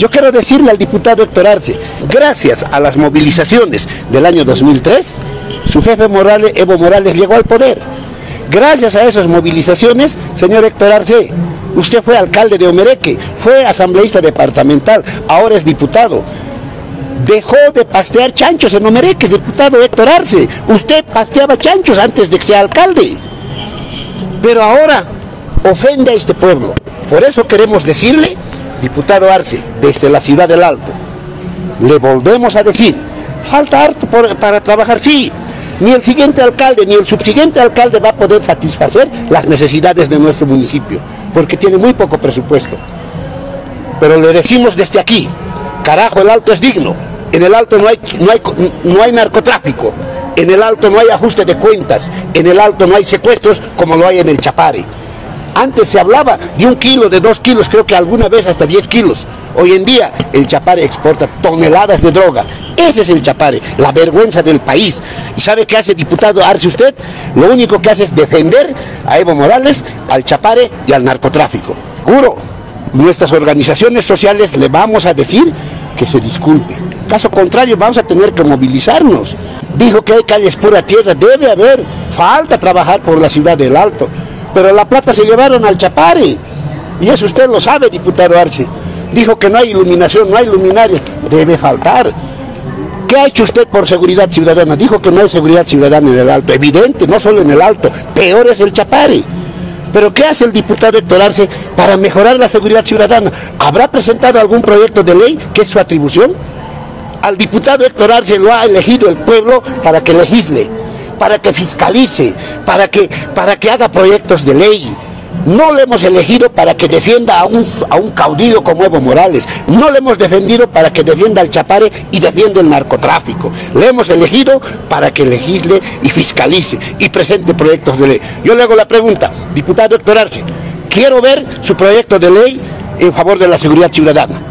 Yo quiero decirle al diputado Héctor Arce, gracias a las movilizaciones del año 2003, su jefe Morales, Evo Morales llegó al poder. Gracias a esas movilizaciones, señor Héctor Arce, usted fue alcalde de Omereque, fue asambleísta departamental, ahora es diputado. Dejó de pastear chanchos en Omereque, es diputado Héctor Arce. Usted pasteaba chanchos antes de que sea alcalde. Pero ahora ofende a este pueblo. Por eso queremos decirle, diputado Arce, desde la ciudad del Alto, le volvemos a decir, falta harto para trabajar, sí, ni el siguiente alcalde ni el subsiguiente alcalde va a poder satisfacer las necesidades de nuestro municipio, porque tiene muy poco presupuesto. Pero le decimos desde aquí, carajo, el alto es digno, en el alto no hay, no hay, no hay narcotráfico, en el alto no hay ajuste de cuentas, en el alto no hay secuestros como lo hay en el Chapare. Antes se hablaba de un kilo, de dos kilos, creo que alguna vez hasta 10 kilos. Hoy en día el Chapare exporta toneladas de droga. Ese es el Chapare, la vergüenza del país. ¿Y sabe qué hace diputado Arce usted? Lo único que hace es defender a Evo Morales, al Chapare y al narcotráfico. Juro, nuestras organizaciones sociales le vamos a decir que se disculpe. Caso contrario, vamos a tener que movilizarnos. Dijo que hay calles pura tierra, debe haber, falta trabajar por la ciudad del Alto. Pero la plata se llevaron al Chapare. Y eso usted lo sabe, diputado Arce. Dijo que no hay iluminación, no hay luminarias. Debe faltar. ¿Qué ha hecho usted por seguridad ciudadana? Dijo que no hay seguridad ciudadana en el Alto. Evidente, no solo en el Alto. Peor es el Chapare. Pero ¿qué hace el diputado Héctor Arce para mejorar la seguridad ciudadana? ¿Habrá presentado algún proyecto de ley que es su atribución? Al diputado Héctor Arce lo ha elegido el pueblo para que legisle para que fiscalice, para que, para que haga proyectos de ley. No le hemos elegido para que defienda a un, a un caudillo como Evo Morales. No le hemos defendido para que defienda al Chapare y defienda el narcotráfico. Le hemos elegido para que legisle y fiscalice y presente proyectos de ley. Yo le hago la pregunta, diputado Héctor Arce, quiero ver su proyecto de ley en favor de la seguridad ciudadana.